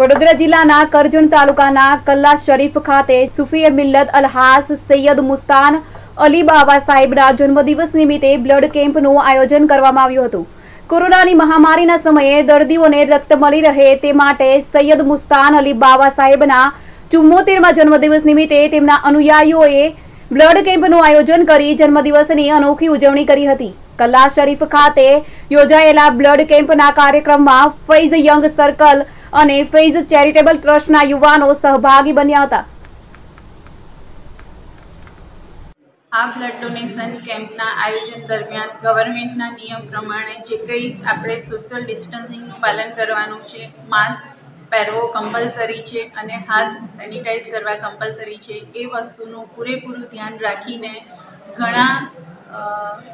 વડોદરા જિલ્લાના કરજણ તાલુકાના કલ્લા શરીફ ખાતે સુફી મિલ્લત અલહાસ સૈયદ મુસ્તાન અલી બાબા સાહેબના જન્મદિવસ નિમિત્તે બ્લડ કેમ્પનું આયોજન કરવામાં આવ્યું હતું. કોરોનાની મહામારીના સમયે દર્દીઓને રક્ત મળી રહે તે માટે સૈયદ મુસ્તાન અલી બાબા સાહેબના ચુમ્મોતેરમાં જન્મદિવસ નિમિત્તે તેમના અનુયાયીઓએ બ્લડ કેમ્પનું આયોજન કરી જન્મદિવસની અનોખી ઉજવણી કરી હતી. કલ્લા શરીફ ખાતે યોજાયેલા બ્લડ કેમ્પના કાર્યક્રમમાં ફૈઝ યંગ સર્કલ અને ફેઝ ચેરિટેબલ ટ્રસ્ટના યુવાનો સહભાગી બન્યા હતા. આ બ્લડ ડોનેશન કેમ્પના આયોજન દરમિયાન ગવર્મેન્ટના નિયમ પ્રમાણે જે કંઈ આપણે સોશિયલ ડિસ્ટન્સિંગનું પાલન કરવાનું છે, માસ્ક પહેરવો કમ્પલસરી છે અને હાથ સેનિટાઈઝ કરવા કમ્પલસરી છે, એ વસ્તુનું પૂરેપૂરું ધ્યાન રાખીને ઘણા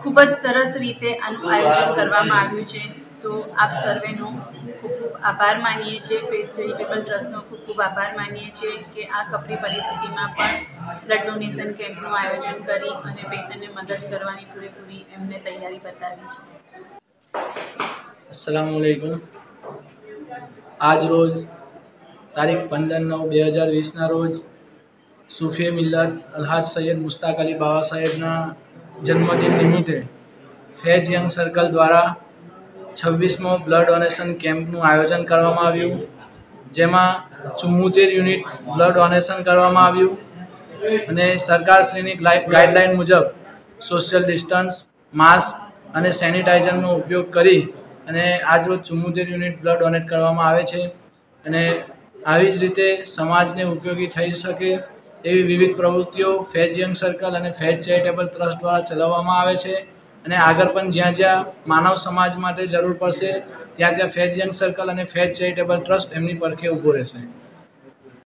ખૂબ જ સરસ રીતે આનું આયોજન કરવામાં આવ્યું છે. તો આપ સર્વેનો ખૂબ ખૂબ આભાર માનીએ છીએ. ફેસ ચેરિટેબલ ટ્રસ્ટનો ખૂબ ખૂબ આભાર માનીએ છીએ કે આ કપરી પરિસ્થિતિમાં પણ બ્લડ ડોનેશન કેમ્પનું આયોજન કરી અને પેશન્ટને મદદ કરવાની પૂરેપૂરી એમને તૈયારી બતાવી છે. અસલામુઅલૈકુમ આજ રોજ તારીખ પંદર નવ બે હજાર વીસના રોજ સુફી મિલ્લત અલ્હાજ સૈયદ મુસ્તાક અલી બાબા સાહેબના જન્મદિન નિમિત્તે ફેજ યંગ સર્કલ દ્વારા છવ્વીસમો બ્લડ ડોનેશન કેમ્પનું આયોજન કરવામાં આવ્યું. જેમાં ચુમ્મોતેર યુનિટ બ્લડ ડોનેશન કરવામાં આવ્યું. અને સરકારશ્રીની ગાઈ- ગાઈડલાઈન મુજબ સોશિયલ ડિસ્ટન્સ, માસ્ક અને સેનિટાઈઝરનો ઉપયોગ કરી અને આજરોજ ચુમ્મોતેર યુનિટ બ્લડ ડોનેટ કરવામાં આવે છે. અને આવી જ રીતે સમાજને ઉપયોગી થઈ શકે એવી વિવિધ પ્રવૃત્તિઓ ફેજ યંગ સર્કલ અને ફેજ ચેરિટેબલ ટ્રસ્ટ દ્વારા ચલાવવામાં આવે છે. અને આગળ પણ જ્યાં જ્યાં માનવ સમાજ માટે જરૂર પડશે, ત્યાં ત્યાં ફેજ યંગ સર્કલ અને ફેજ ચેરિટેબલ ટ્રસ્ટ એમની પડખે ઊભો રહેશે.